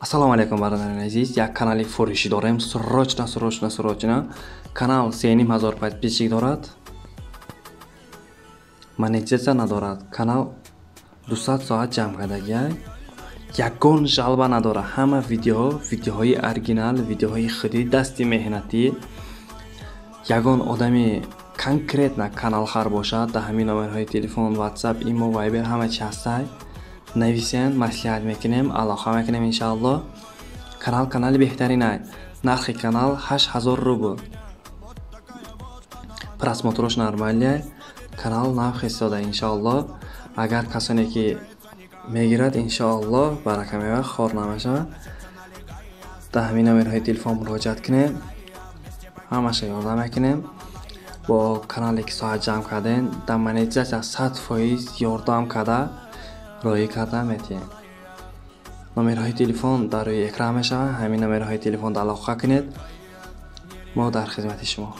ассалому алайкум бародарони азиз. Як канали фурӯшӣ дорем. Срочно срочно срочно канал сеним ҳазор подписчик дорад. Монетизатсия надорад. Канал 200 соат ҷамъ кардагия ягон жалба надора. Ҳама видеоҳо видеоҳои оригинал видеоҳои худи дасти меҳнатӣ. Ягон одами конкретна каналхар бошад. Дар ҳамин номерҳои телефон ватсап имо вайбер ҳама чи ҳастай нависен маслиҳат мекунем алоқа мекунем иншаалло канал канали беҳтаринай нархи канал ҳашт ҳазор рубл. Просмотрош нормалия канал нав истода иншаалло агар касоне ки мегирад иншаалло барака мева хор намешавад дар ҳамин номерҳои телефон муроҷиат кунем. Ҳамаша ёрдам мекунем. Бо канале ки соат ҷамъ кардем дар монетизатсия сад фоиз ёрдам карда роӣ карда метиҳем номерҳои телефон дар рӯи экран мешаванд. Ҳамин номерҳои телефон алоқа кунед. Мо дар хизмати шумо